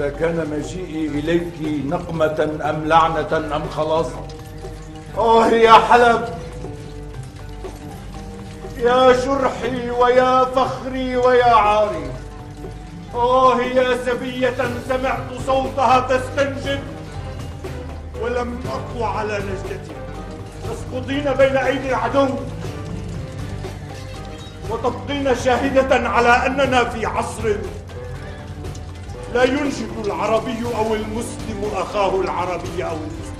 إذا كان مجيئي إليك نقمة أم لعنة أم خلاصا آه يا حلب. يا جرحي ويا فخري ويا عاري. آه يا سبية سمعت صوتها تستنجد. ولم أقوى على نجدتي. تسقطين بين أيدي العدو وتبقين شاهدة على أننا في عصر لا ينجد العربي أو المسلم أخاه العربي أو المسلم.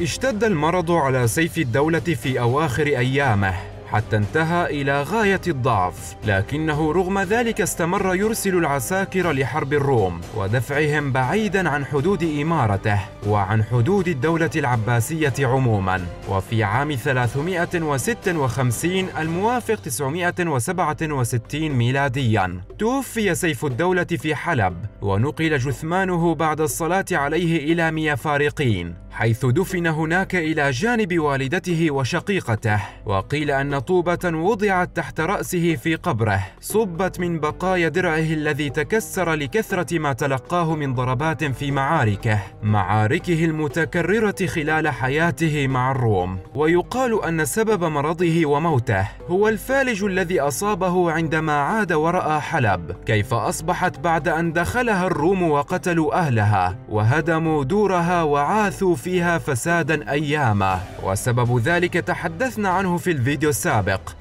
اشتد المرض على سيف الدولة في أواخر أيامه. حتى انتهى إلى غاية الضعف. لكنه رغم ذلك استمر يرسل العساكر لحرب الروم ودفعهم بعيدا عن حدود إمارته وعن حدود الدولة العباسية عموما. وفي عام 356 الموافق 967 ميلاديا توفي سيف الدولة في حلب ونقل جثمانه بعد الصلاة عليه إلى ميافارقين حيث دفن هناك إلى جانب والدته وشقيقته. وقيل أن طوبة وضعت تحت رأسه في قبره. صبت من بقايا درعه الذي تكسر لكثرة ما تلقاه من ضربات في معاركه. معاركه المتكررة خلال حياته مع الروم. ويقال أن سبب مرضه وموته هو الفالج الذي أصابه عندما عاد ورأى حلب. كيف أصبحت بعد أن دخلها الروم وقتلوا أهلها؟ وهدموا دورها وعاثوا في فيها فسادا أياما. وسبب ذلك تحدثنا عنه في الفيديو السابق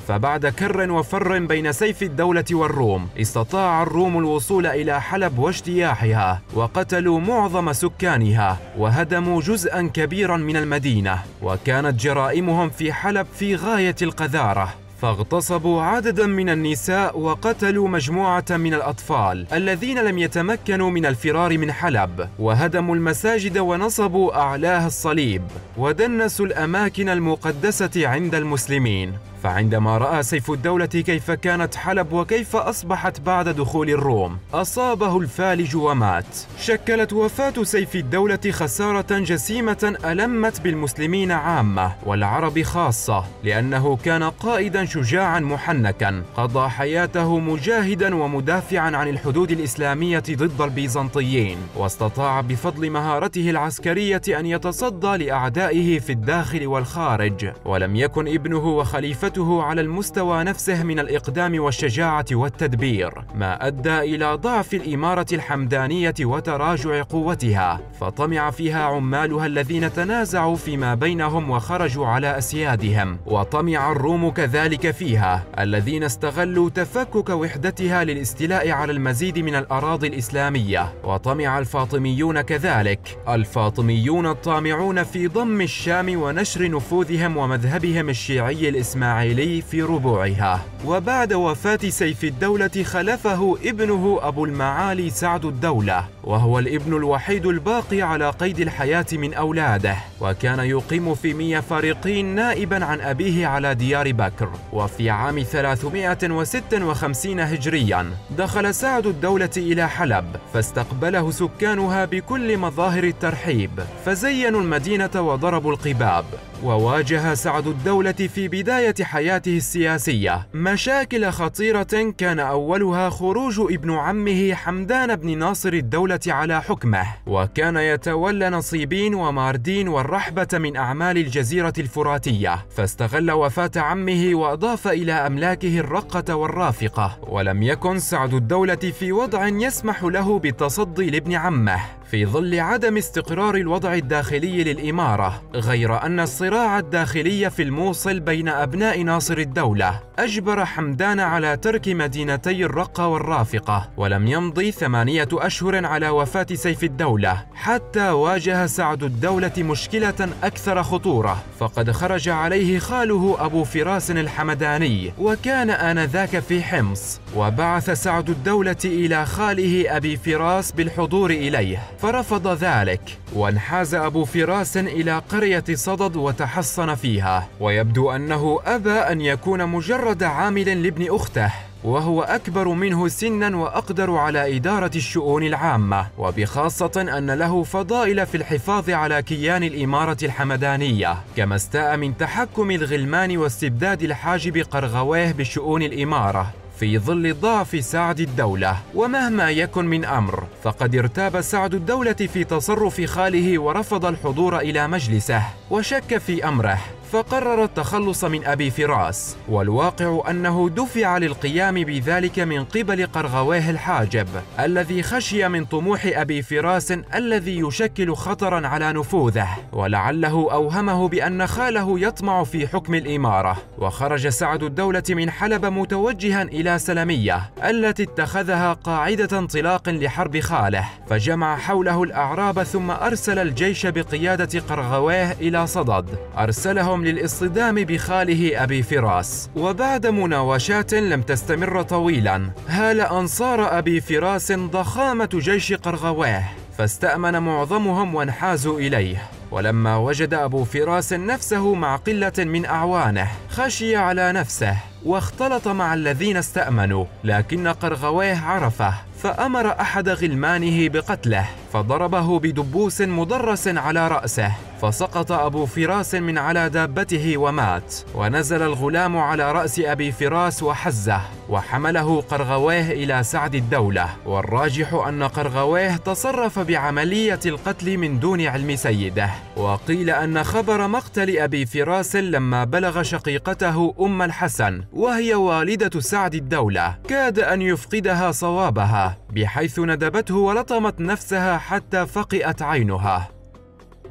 فبعد كر وفر بين سيف الدولة والروم استطاع الروم الوصول إلى حلب واجتياحها وقتلوا معظم سكانها وهدموا جزءا كبيرا من المدينة وكانت جرائمهم في حلب في غاية القذارة. فاغتصبوا عددا من النساء وقتلوا مجموعة من الأطفال الذين لم يتمكنوا من الفرار من حلب وهدموا المساجد ونصبوا أعلاه الصليب ودنسوا الأماكن المقدسة عند المسلمين. فعندما رأى سيف الدولة كيف كانت حلب وكيف أصبحت بعد دخول الروم أصابه الفالج ومات. شكلت وفاة سيف الدولة خسارة جسيمة ألمت بالمسلمين عامة والعرب خاصة لأنه كان قائدا شجاعا محنكا. قضى حياته مجاهدا ومدافعا عن الحدود الإسلامية ضد البيزنطيين واستطاع بفضل مهارته العسكرية أن يتصدى لأعدائه في الداخل والخارج. ولم يكن ابنه وخليفته قدرته على المستوى نفسه من الإقدام والشجاعة والتدبير ما أدى إلى ضعف الإمارة الحمدانية وتراجع قوتها فطمع فيها عمالها الذين تنازعوا فيما بينهم وخرجوا على أسيادهم وطمع الروم كذلك فيها الذين استغلوا تفكك وحدتها للاستيلاء على المزيد من الأراضي الإسلامية وطمع الفاطميون كذلك الفاطميون الطامعون في ضم الشام ونشر نفوذهم ومذهبهم الشيعي الإسماعيلي الإسماعيلي في ربوعها. وبعد وفاة سيف الدولة خلفه ابنه أبو المعالي سعد الدولة. وهو الابن الوحيد الباقي على قيد الحياة من أولاده وكان يقيم في مية فارقين نائبا عن أبيه على ديار بكر وفي عام 356 هجريا دخل سعد الدولة إلى حلب فاستقبله سكانها بكل مظاهر الترحيب فزينوا المدينة وضربوا القباب وواجه سعد الدولة في بداية حياته السياسية مشاكل خطيرة كان أولها خروج ابن عمه حمدان بن ناصر الدولة على حكمه وكان يتولى نصيبين وماردين والرحبة من أعمال الجزيرة الفراتية فاستغل وفاة عمه وأضاف إلى أملاكه الرقة والرافقة ولم يكن سعد الدولة في وضع يسمح له بالتصدي لابن عمه. في ظل عدم استقرار الوضع الداخلي للإمارة غير أن الصراع الداخلي في الموصل بين أبناء ناصر الدولة أجبر حمدان على ترك مدينتي الرقة والرافقة ولم يمضي ثمانية أشهر على وفاة سيف الدولة حتى واجه سعد الدولة مشكلة أكثر خطورة فقد خرج عليه خاله أبو فراس الحمداني وكان آنذاك في حمص وبعث سعد الدولة إلى خاله أبي فراس بالحضور إليه. فرفض ذلك وانحاز أبو فراس إلى قرية صدد وتحصن فيها ويبدو أنه أبى أن يكون مجرد عامل لابن أخته وهو أكبر منه سنا وأقدر على إدارة الشؤون العامة وبخاصة أن له فضائل في الحفاظ على كيان الإمارة الحمدانية كما استاء من تحكم الغلمان واستبداد الحاجب قرغويه بشؤون الإمارة. في ظل ضعف سعد الدولة ومهما يكن من أمر فقد ارتاب سعد الدولة في تصرف خاله ورفض الحضور إلى مجلسه وشك في أمره. فقرر التخلص من أبي فراس والواقع أنه دفع للقيام بذلك من قبل قرغويه الحاجب الذي خشي من طموح أبي فراس الذي يشكل خطرا على نفوذه ولعله أوهمه بأن خاله يطمع في حكم الإمارة وخرج سعد الدولة من حلب متوجها إلى سلمية التي اتخذها قاعدة انطلاق لحرب خاله فجمع حوله الأعراب ثم أرسل الجيش بقيادة قرغويه إلى صدد أرسلهم منهم للاصطدام بخاله أبي فراس. وبعد مناوشات لم تستمر طويلا هال أنصار أبي فراس ضخامة جيش قرغواه فاستأمن معظمهم وانحازوا إليه. ولما وجد أبو فراس نفسه مع قلة من أعوانه خشي على نفسه واختلط مع الذين استأمنوا لكن قرغويه عرفه فأمر أحد غلمانه بقتله. فضربه بدبوس مدرس على رأسه فسقط أبو فراس من على دابته ومات ونزل الغلام على رأس أبي فراس وحزه وحمله قرغويه إلى سعد الدولة والراجح أن قرغويه تصرف بعملية القتل من دون علم سيده وقيل أن خبر مقتل أبي فراس لما بلغ شقيقته أم الحسن وهي والدة سعد الدولة كاد أن يفقدها صوابها بحيث ندبته ولطمت نفسها حتى فقئت عينها.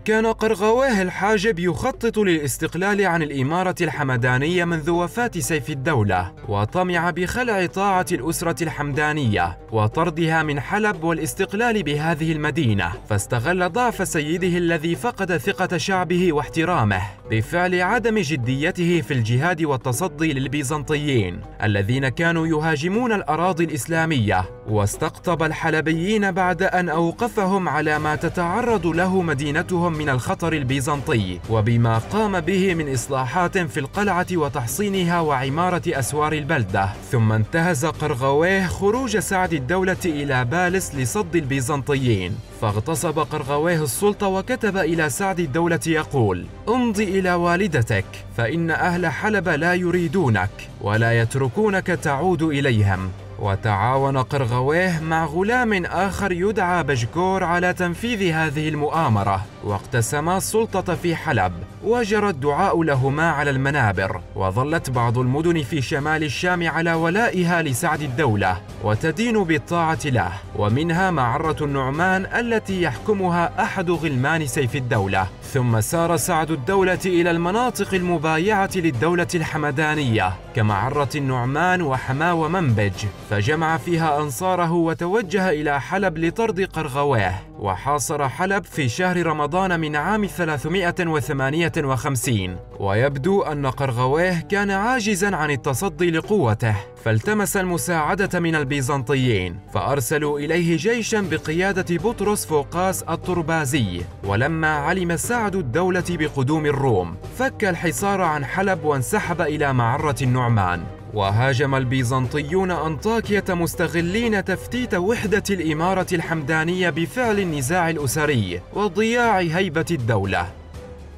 كان قرغواه الحاجب يخطط للاستقلال عن الإمارة الحمدانية منذ وفاة سيف الدولة وطمع بخلع طاعة الأسرة الحمدانية وطردها من حلب والاستقلال بهذه المدينة فاستغل ضعف سيده الذي فقد ثقة شعبه واحترامه بفعل عدم جديته في الجهاد والتصدي للبيزنطيين الذين كانوا يهاجمون الأراضي الإسلامية واستقطب الحلبيين بعد أن أوقفهم على ما تتعرض له مدينتهم من الخطر البيزنطي وبما قام به من إصلاحات في القلعة وتحصينها وعمارة أسوار البلدة. ثم انتهز قرغويه خروج سعد الدولة إلى بالس لصد البيزنطيين. فاغتصب قرغويه السلطة وكتب إلى سعد الدولة يقول أمضي إلى والدتك فإن أهل حلب لا يريدونك ولا يتركونك تعود إليهم. وتعاون قرغويه مع غلام آخر يدعى بجكور على تنفيذ هذه المؤامرة. واقتسما السلطة في حلب وجرى الدعاء لهما على المنابر. وظلت بعض المدن في شمال الشام على ولائها لسعد الدولة وتدين بالطاعة له. ومنها معرة النعمان التي يحكمها أحد غلمان سيف الدولة. ثم سار سعد الدولة إلى المناطق المبايعة للدولة الحمدانية كمعرة النعمان وحما ومنبج فجمع فيها أنصاره وتوجه إلى حلب لطرد قرغواه وحاصر حلب في شهر رمضان من عام 358 ويبدو أن قرغويه كان عاجزا عن التصدي لقوته فالتمس المساعدة من البيزنطيين فأرسلوا إليه جيشا بقيادة بطرس فوقاس الطربازي. ولما علم سعد الدولة بقدوم الروم فك الحصار عن حلب وانسحب إلى معرة النعمان. وهاجم البيزنطيون أنطاكية مستغلين تفتيت وحدة الإمارة الحمدانية بفعل النزاع الأسري وضياع هيبة الدولة.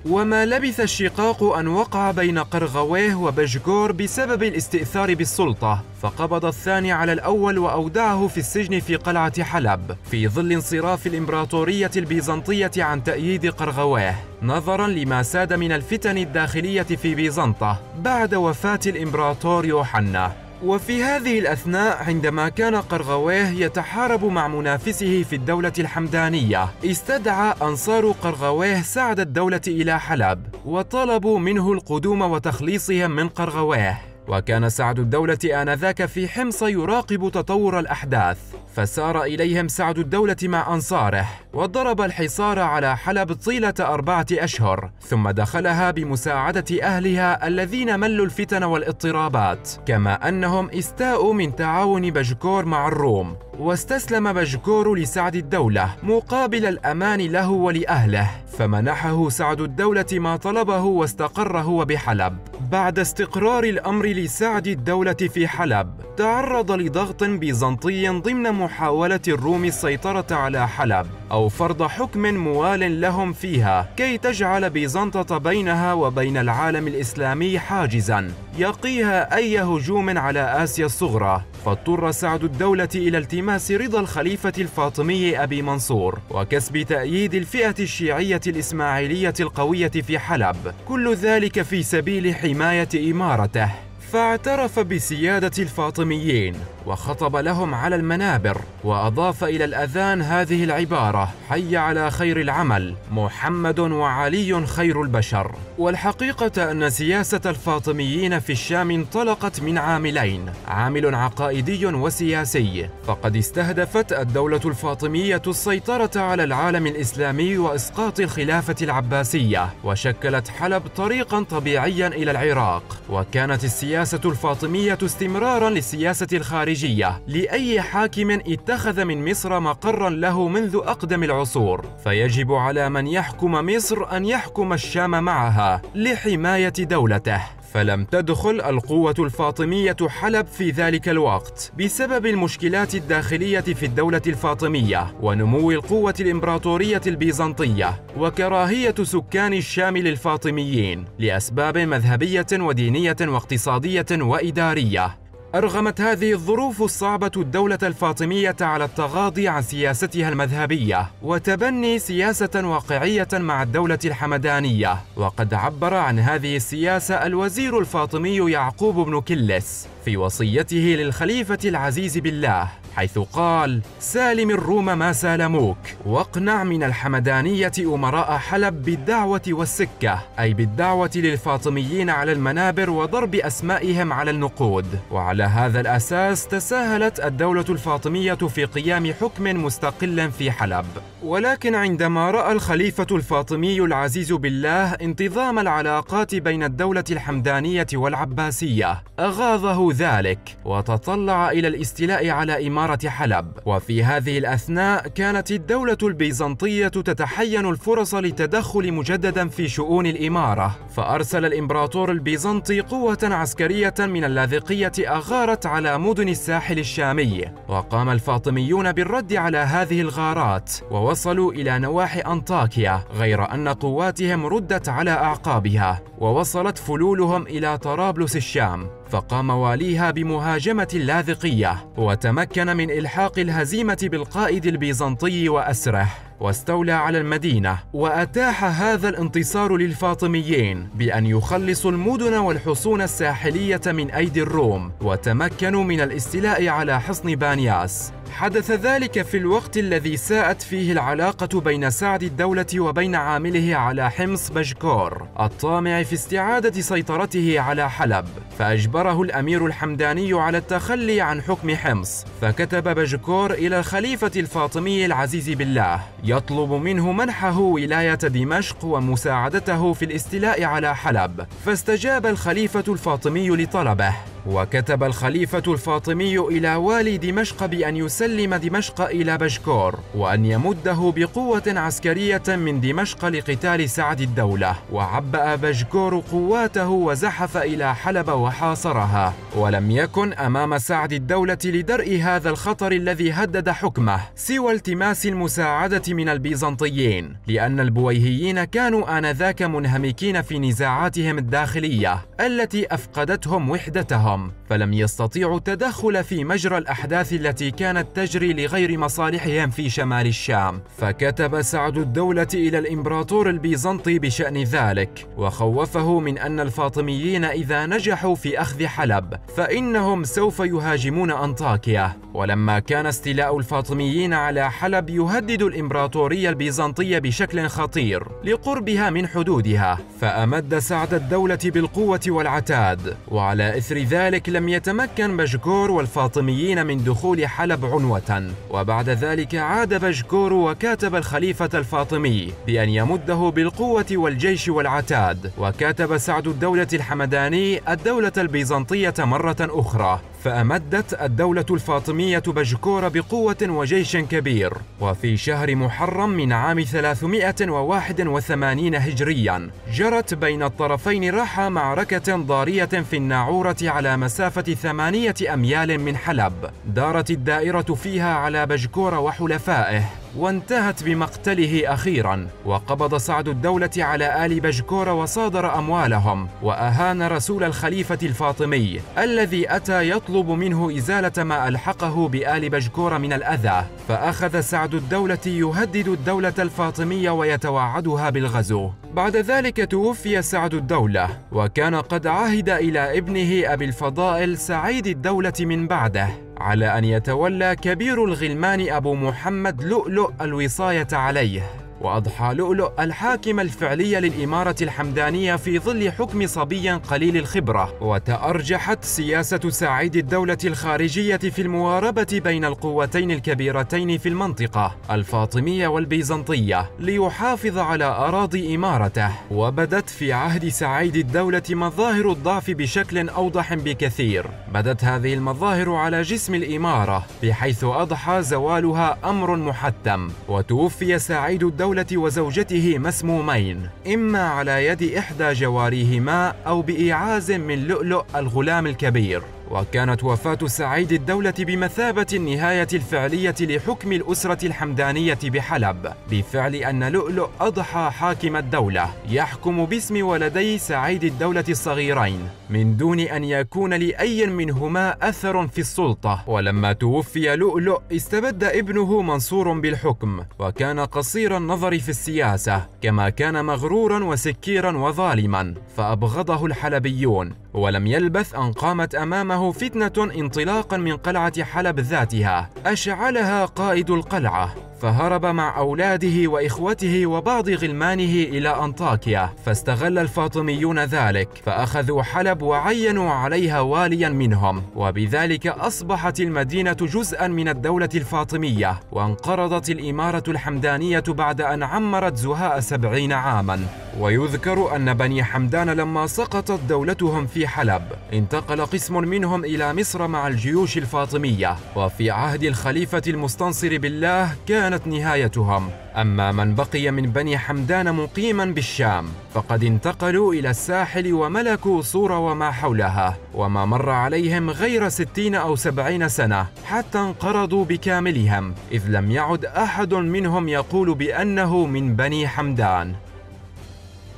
وما لبث الشقاق أن وقع بين قرغويه وبشجور بسبب الاستئثار بالسلطة فقبض الثاني على الأول وأودعه في السجن في قلعة حلب في ظل انصراف الإمبراطورية البيزنطية عن تأييد قرغويه. نظرا لما ساد من الفتن الداخلية في بيزنطة بعد وفاة الإمبراطور يوحنا. وفي هذه الأثناء عندما كان قرغويه يتحارب مع منافسه في الدولة الحمدانية استدعى أنصار قرغويه سعد الدولة إلى حلب وطلبوا منه القدوم وتخليصهم من قرغويه وكان سعد الدولة آنذاك في حمص يراقب تطور الأحداث فسار إليهم سعد الدولة مع أنصاره وضرب الحصار على حلب طيلة أربعة أشهر ثم دخلها بمساعدة أهلها الذين ملوا الفتن والاضطرابات كما أنهم استاءوا من تعاون بجكور مع الروم واستسلم بجكور لسعد الدولة مقابل الأمان له ولأهله فمنحه سعد الدولة ما طلبه واستقر هو بحلب بعد استقرار الأمر لسعد الدولة في حلب تعرض لضغط بيزنطي ضمن محاولة الروم السيطرة على حلب أو فرض حكم موال لهم فيها كي تجعل بيزنطة بينها وبين العالم الإسلامي حاجزا. يقيها أي هجوم على آسيا الصغرى. فاضطر سعد الدولة إلى التماس رضا الخليفة الفاطمي أبي منصور وكسب تأييد الفئة الشيعية الإسماعيلية القوية في حلب. كل ذلك في سبيل حماية إمارته. فاعترف بسيادة الفاطميين وخطب لهم على المنابر وأضاف إلى الأذان هذه العبارة حي على خير العمل محمد وعلي خير البشر والحقيقة أن سياسة الفاطميين في الشام انطلقت من عاملين عامل عقائدي وسياسي. فقد استهدفت الدولة الفاطمية السيطرة على العالم الإسلامي وإسقاط الخلافة العباسية وشكلت حلب طريقا طبيعيا إلى العراق وكانت السياسة الفاطمية استمرارا للسياسة الخارجية لأي حاكم اتخذ من مصر مقرا له منذ أقدم العصور. فيجب على من يحكم مصر أن يحكم الشام معها لحماية دولته. فلم تدخل القوة الفاطمية حلب في ذلك الوقت بسبب المشكلات الداخلية في الدولة الفاطمية ونمو القوة الإمبراطورية البيزنطية وكراهية سكان الشام للفاطميين لأسباب مذهبية ودينية واقتصادية وإدارية. أرغمت هذه الظروف الصعبة الدولة الفاطمية على التغاضي عن سياستها المذهبية وتبني سياسة واقعية مع الدولة الحمدانية. وقد عبر عن هذه السياسة الوزير الفاطمي يعقوب بن كلس في وصيته للخليفة العزيز بالله. حيث قال سالم الروم ما سالموك واقنع من الحمدانية أمراء حلب بالدعوة والسكة أي بالدعوة للفاطميين على المنابر وضرب أسمائهم على النقود. وعلى هذا الأساس تساهلت الدولة الفاطمية في قيام حكم مستقل في حلب. ولكن عندما رأى الخليفة الفاطمي العزيز بالله انتظام العلاقات بين الدولة الحمدانية والعباسية أغاظه ذلك وتطلع إلى الاستيلاء على إمارة حلب. وفي هذه الأثناء كانت الدولة البيزنطية تتحين الفرص للتدخل مجددا في شؤون الإمارة. فأرسل الإمبراطور البيزنطي قوة عسكرية من اللاذقية أغارت على مدن الساحل الشامي. وقام الفاطميون بالرد على هذه الغارات. ووصلوا إلى نواحي أنطاكيا غير أن قواتهم ردت على أعقابها. ووصلت فلولهم إلى طرابلس الشام. فقام واليها بمهاجمة اللاذقية وتمكن من إلحاق الهزيمة بالقائد البيزنطي وأسره واستولى على المدينة وأتاح هذا الانتصار للفاطميين بأن يخلصوا المدن والحصون الساحلية من أيدي الروم وتمكنوا من الاستيلاء على حصن بانياس. حدث ذلك في الوقت الذي ساءت فيه العلاقة بين سعد الدولة وبين عامله على حمص بجكور الطامع في استعادة سيطرته على حلب. فأجبره الأمير الحمداني على التخلي عن حكم حمص فكتب بجكور إلى الخليفة الفاطمي العزيز بالله. يطلب منه منحه ولاية دمشق ومساعدته في الاستيلاء على حلب. فاستجاب الخليفة الفاطمي لطلبه. وكتب الخليفة الفاطمي إلى والي دمشق بأن يسلم دمشق إلى بشكور وأن يمده بقوة عسكرية من دمشق لقتال سعد الدولة. وعبأ بشكور قواته وزحف إلى حلب وحاصرها. ولم يكن أمام سعد الدولة لدرء هذا الخطر الذي هدد حكمه سوى التماس المساعدة من البيزنطيين لأن البويهيين كانوا آنذاك منهمكين في نزاعاتهم الداخلية التي أفقدتهم وحدتهم. فلم يستطيعوا التدخل في مجرى الأحداث التي كانت تجري لغير مصالحهم في شمال الشام. فكتب سعد الدولة إلى الإمبراطور البيزنطي بشأن ذلك وخوفه من أن الفاطميين إذا نجحوا في أخذ حلب فإنهم سوف يهاجمون أنطاكيا. ولما كان استيلاء الفاطميين على حلب يهدد الإمبراطورية البيزنطية بشكل خطير لقربها من حدودها فأمد سعد الدولة بالقوة والعتاد. وعلى إثر ذلك لم يتمكن بجكور والفاطميين من دخول حلب عنوة. وبعد ذلك عاد بجكور وكاتب الخليفة الفاطمي بأن يمده بالقوة والجيش والعتاد. وكاتب سعد الدولة الحمداني الدولة البيزنطية مرة أخرى. فأمدت الدولة الفاطمية بجكور بقوة وجيش كبير وفي شهر محرم من عام 381 هجريا جرت بين الطرفين راح معركة ضارية في الناعورة على مسافة ثمانية أميال من حلب دارت الدائرة فيها على بجكور وحلفائه. وانتهت بمقتله أخيرا وقبض سعد الدولة على آل بجكور وصادر أموالهم وأهان رسول الخليفة الفاطمي الذي أتى يطلب منه إزالة ما ألحقه بآل بجكور من الأذى. فأخذ سعد الدولة يهدد الدولة الفاطمية ويتوعدها بالغزو. بعد ذلك توفي سعد الدولة وكان قد عهد إلى ابنه أبي الفضائل سعيد الدولة من بعده. على أن يتولى كبير الغلمان أبو محمد لؤلؤ الوصاية عليه. وأضحى لؤلؤ الحاكم الفعلي للإمارة الحمدانية في ظل حكم صبي قليل الخبرة وتأرجحت سياسة سعيد الدولة الخارجية في المواربة بين القوتين الكبيرتين في المنطقة الفاطمية والبيزنطية ليحافظ على أراضي إمارته. وبدت في عهد سعيد الدولة مظاهر الضعف بشكل أوضح بكثير. بدت هذه المظاهر على جسم الإمارة بحيث أضحى زوالها أمر محتم. وتوفي سعيد الدولة الدولة وزوجته مسمومين إما على يد إحدى جواريهما أو بإيعاز من لؤلؤ الغلام الكبير. وكانت وفاة سعيد الدولة بمثابة النهاية الفعلية لحكم الأسرة الحمدانية بحلب بفعل أن لؤلؤ أضحى حاكم الدولة يحكم باسم ولدي سعيد الدولة الصغيرين من دون أن يكون لأي منهما أثر في السلطة. ولما توفي لؤلؤ استبد ابنه منصور بالحكم وكان قصير النظر في السياسة كما كان مغرورا وسكيرا وظالما فأبغضه الحلبيون. ولم يلبث أن قامت أمامه فتنة انطلاقا من قلعة حلب ذاتها أشعلها قائد القلعة. فهرب مع أولاده وإخوته وبعض غلمانه إلى أنطاكيا فاستغل الفاطميون ذلك فأخذوا حلب وعينوا عليها واليا منهم وبذلك أصبحت المدينة جزءا من الدولة الفاطمية وانقرضت الإمارة الحمدانية بعد أن عمرت زهاء سبعين عاما. ويذكر أن بني حمدان لما سقطت دولتهم في حلب انتقل قسم منهم إلى مصر مع الجيوش الفاطمية وفي عهد الخليفة المستنصر بالله كانت نهايتهم أما من بقي من بني حمدان مقيما بالشام فقد انتقلوا إلى الساحل وملكوا صور وما حولها وما مر عليهم غير ستين أو سبعين سنة حتى انقرضوا بكاملهم إذ لم يعد أحد منهم يقول بأنه من بني حمدان.